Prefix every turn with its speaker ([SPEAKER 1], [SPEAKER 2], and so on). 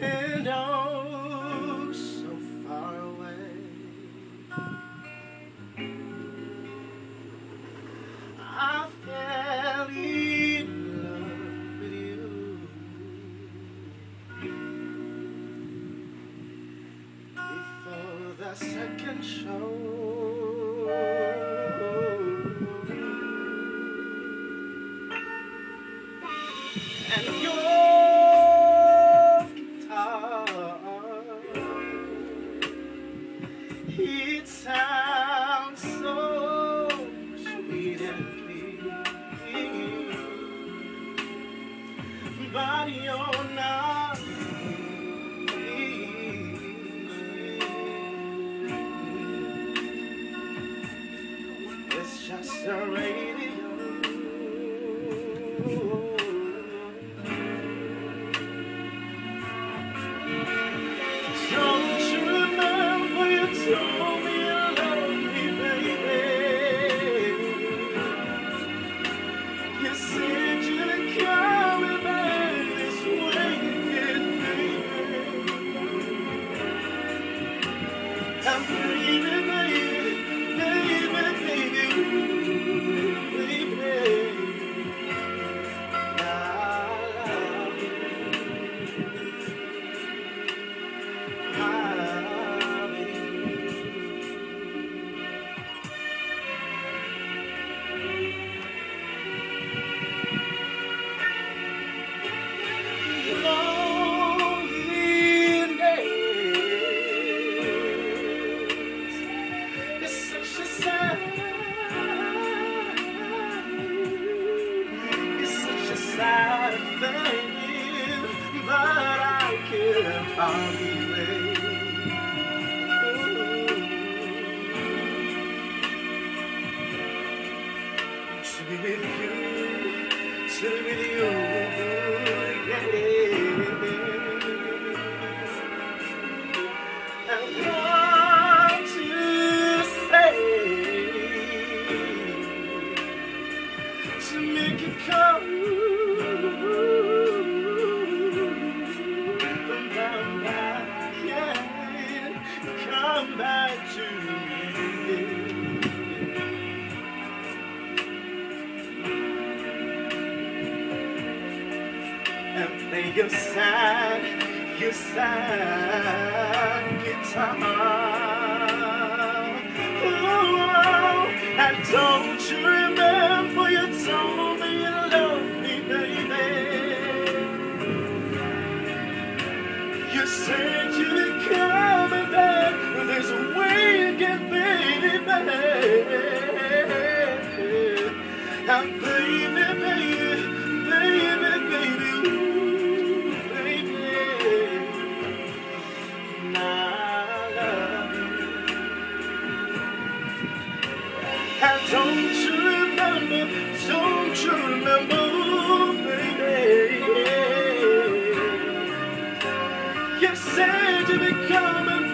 [SPEAKER 1] and oh, so far away. I fell in love with you before the second show. It sounds so sweet and clean, but you're not. It's just a to be with you, to be the Android say to make it come come back to me. and play your sad, your sad guitar. Oh, oh, oh and don't you Baby, baby, baby, baby, baby, I love. You. And don't you remember, don't you remember, baby? You said you'd be coming